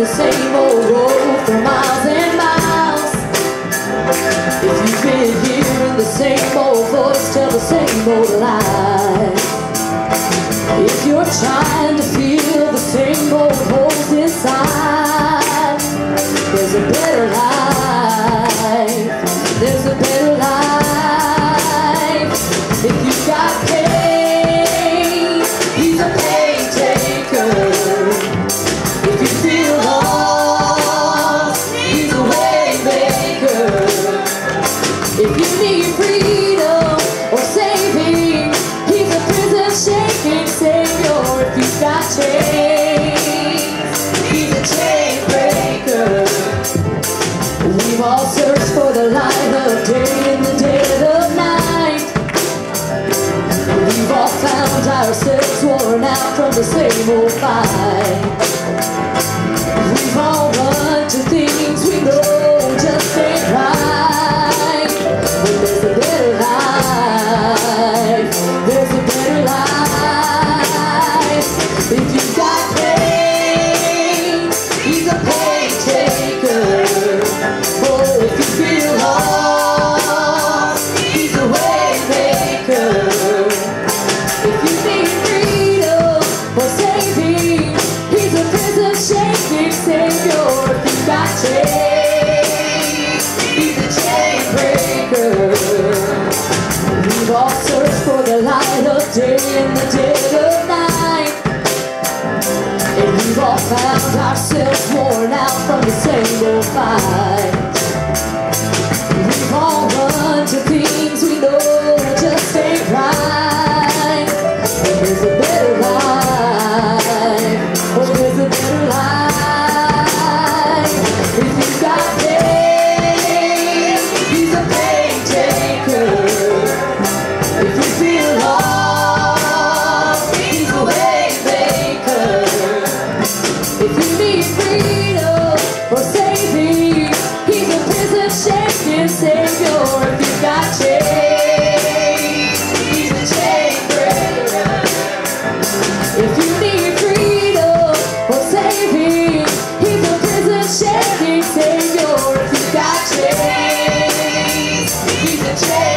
the same old road for miles and miles. If you've been hearing the same old voice tell the same old lie. If you're trying to feel you've got chains, he's a chain breaker. We've all searched for the light of day in the dead of night. We've all found ourselves worn out from the same old fight. We've all run to things day in the night. We've all found ourselves worn out from the old fight. We've all run to things shaking, take your, he's got chains.